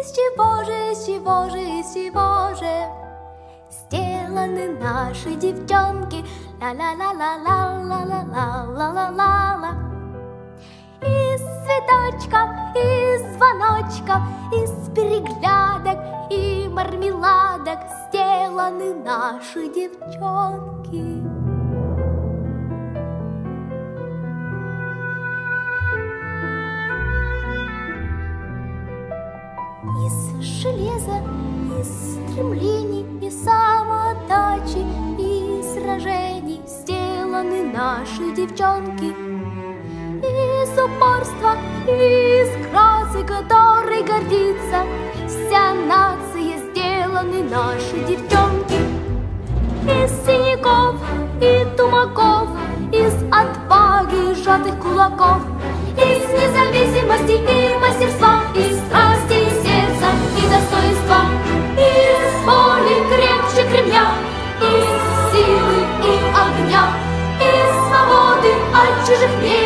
Из чего же, из чего же, из чего же Сделаны наши девчонки. Ла-ла-ла-ла-ла-ла-ла-ла-ла-ла-ла. Из цветочков, из звоночков Из переглядок и мармеладок. Сделаны наши девчонки Из железа, из стремлений, из самоотдачи, и сражений сделаны наши девчонки. Из упорства, из красы, которой гордится вся нация, сделаны наши девчонки. Из синяков и тумаков, из отваги сжатых кулаков, из независимости и 这是